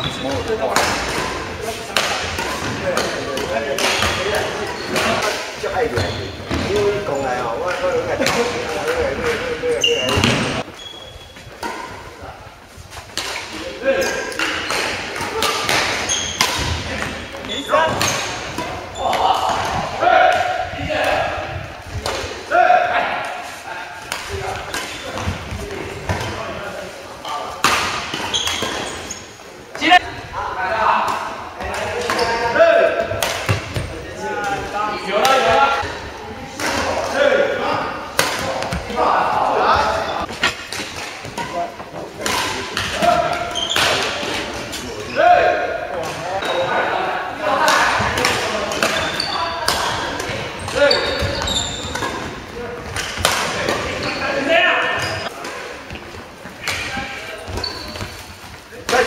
长什么我都不管。对，就爱点。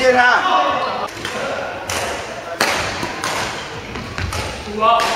ขอบคุ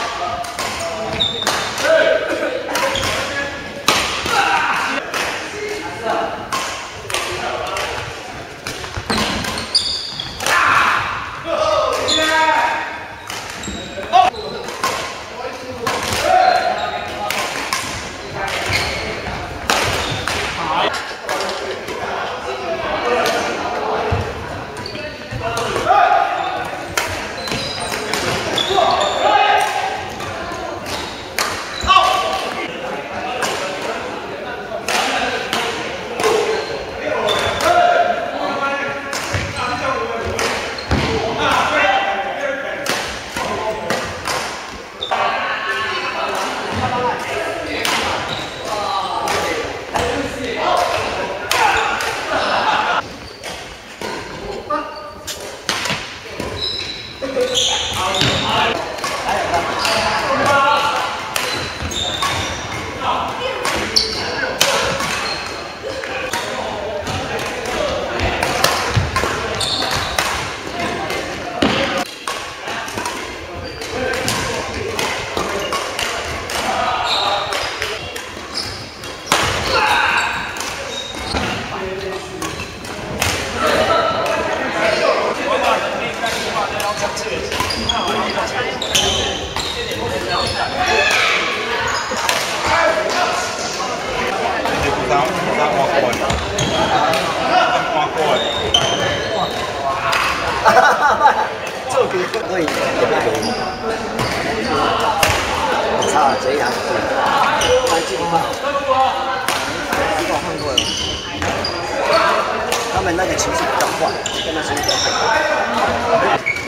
他们那个情绪比较快，跟那情绪比较快。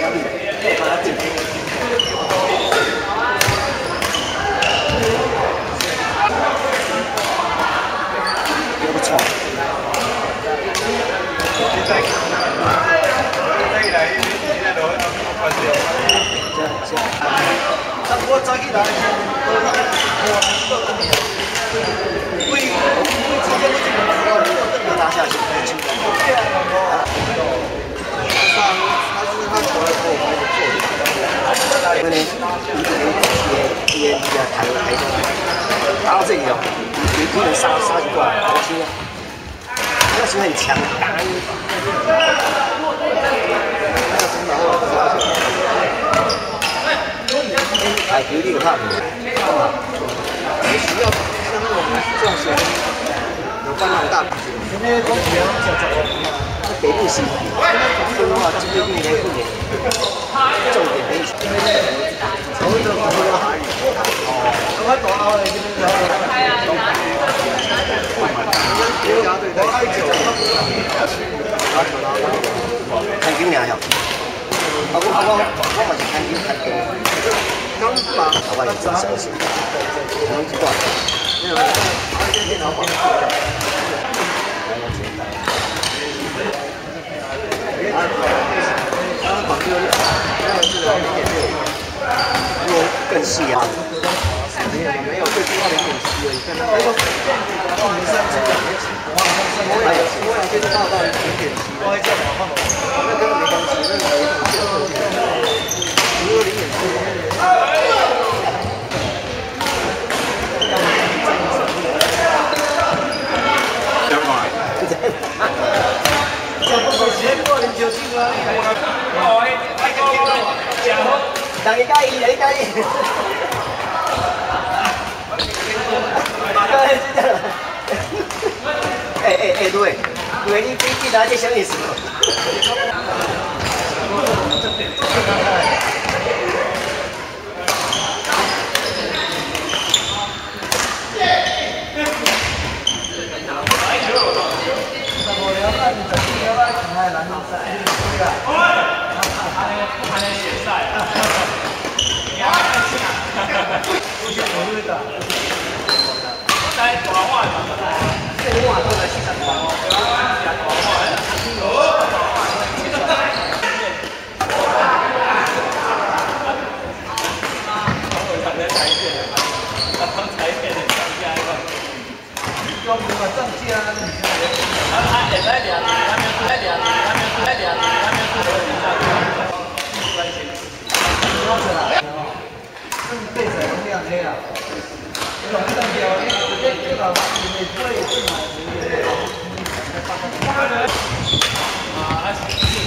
压力，把它顶也不错。我早起来，我我我之前我就我我我拉下去，他他是他出来后我们做，因为呢，一个人接接接抬抬着，打到这里哦，你不能杀杀几段，我听，那是很强，打你。哎，有点怕，啊，也需要像那种这种水有饭量大。今天光学讲讲，北部是，分的话，今天一年一年，重点培训。所有的普通话汉语，哦，我多好嘞，这边有。国家队太久了，太经典了。啊，我我我嘛是看见看见，刚把台湾人真相信，可能知道。没有，电脑版。啊，刚刚榜就六，刚刚是零点六，如果更细啊。没有没有，最多零点七而已。看那个，一米三七两米几，我也我也就是报到零点七，我还叫我放，那跟没关系，那没关系。大家介意，大家介意。哎哎哎，对，对你飞机哪里想意思？还有。